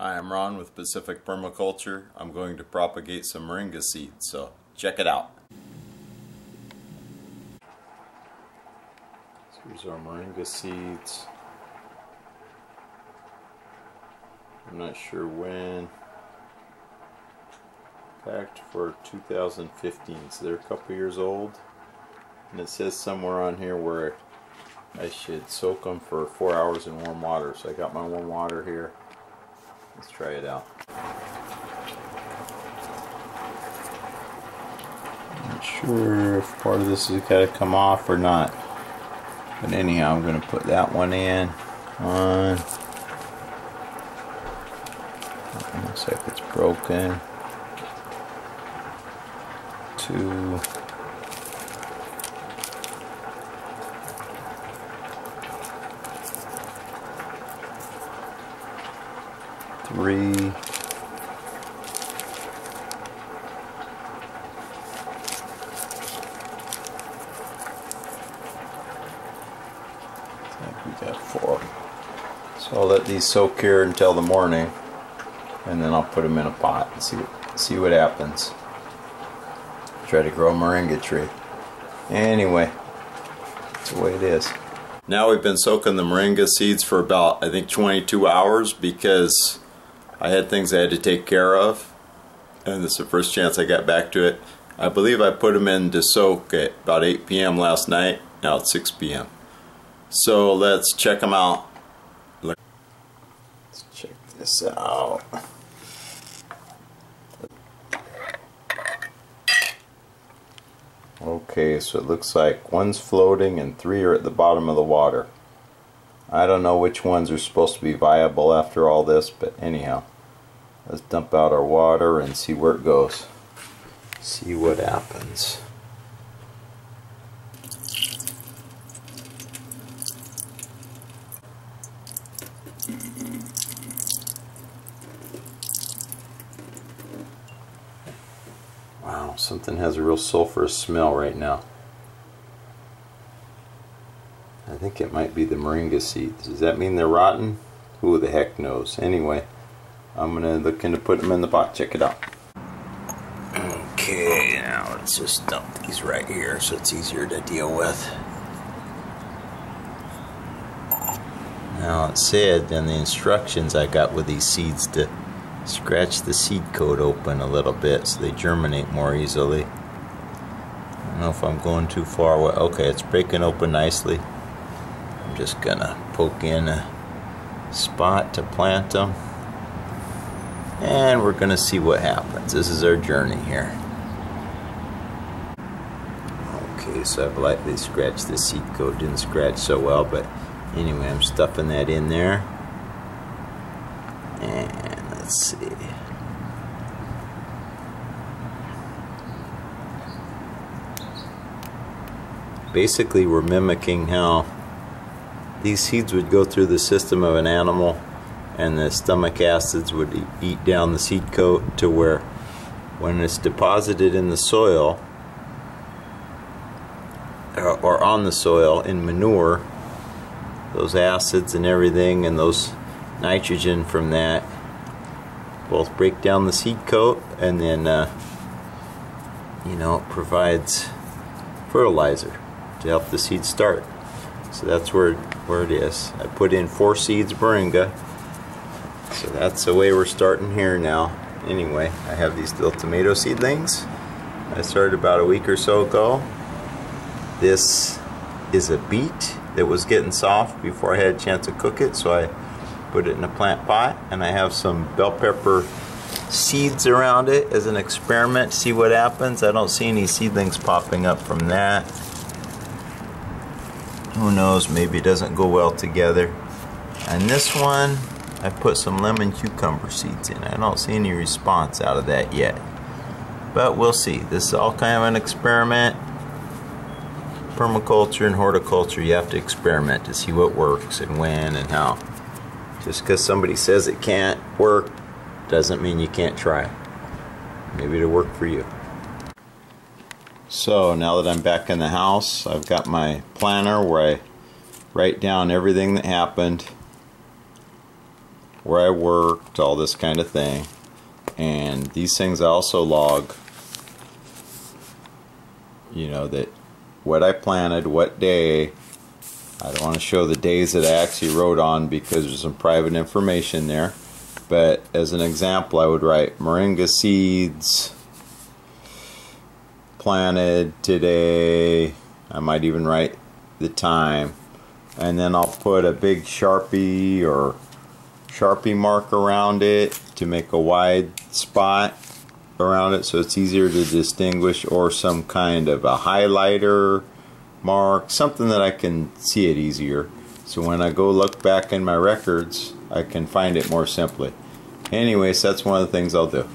Hi, I'm Ron with Pacific Permaculture. I'm going to propagate some moringa seeds, so check it out. Here's our moringa seeds. I'm not sure when. Packed for 2015, so they're a couple years old. And it says somewhere on here where I should soak them for four hours in warm water. So I got my warm water here. Let's try it out. Not sure if part of this has got to come off or not. But anyhow, I'm going to put that one in. One. Looks like it's broken. Two. Three, I'll let these soak here until the morning, and then I'll put them in a pot and see see what happens. Try to grow a moringa tree. Anyway, that's the way it is. Now we've been soaking the moringa seeds for about I think 22 hours because I had things I had to take care of, and this is the first chance I got back to it. I believe I put them in to soak at about 8 p.m. last night. Now it's 6 p.m. So let's check them out. Let's check this out. Okay, so it looks like one's floating and three are at the bottom of the water. I don't know which ones are supposed to be viable after all this, but anyhow, let's dump out our water and see where it goes. See what happens. Wow, something has a real sulfurous smell right now. I think it might be the moringa seeds. Does that mean they're rotten? Who the heck knows? Anyway, I'm going to look into putting them in the pot. Check it out. Okay, now let's just dump these right here so it's easier to deal with. Now it said in the instructions I got with these seeds to scratch the seed coat open a little bit so they germinate more easily. I don't know if I'm going too far away. Okay, it's breaking open nicely just gonna poke in a spot to plant them and we're gonna see what happens. This is our journey here. Okay so I've lightly scratched the seed coat didn't scratch so well but anyway I'm stuffing that in there. And let's see. Basically we're mimicking how these seeds would go through the system of an animal and the stomach acids would eat down the seed coat to where when it's deposited in the soil or on the soil in manure those acids and everything and those nitrogen from that both break down the seed coat and then uh, you know it provides fertilizer to help the seed start so that's where where it is. I put in four seeds moringa. So that's the way we're starting here now. Anyway, I have these little tomato seedlings. I started about a week or so ago. This is a beet that was getting soft before I had a chance to cook it, so I put it in a plant pot, and I have some bell pepper seeds around it as an experiment, see what happens. I don't see any seedlings popping up from that. Who knows, maybe it doesn't go well together. And this one, I put some lemon cucumber seeds in. I don't see any response out of that yet. But we'll see. This is all kind of an experiment. Permaculture and horticulture, you have to experiment to see what works and when and how. Just because somebody says it can't work doesn't mean you can't try. Maybe it'll work for you. So now that I'm back in the house, I've got my planner where I write down everything that happened where I worked, all this kind of thing. And these things I also log, you know, that what I planted, what day. I don't want to show the days that I actually wrote on because there's some private information there. But as an example, I would write moringa seeds planted today. I might even write the time. And then I'll put a big Sharpie or Sharpie mark around it to make a wide spot around it so it's easier to distinguish or some kind of a highlighter mark, something that I can see it easier. So when I go look back in my records, I can find it more simply. Anyways, that's one of the things I'll do.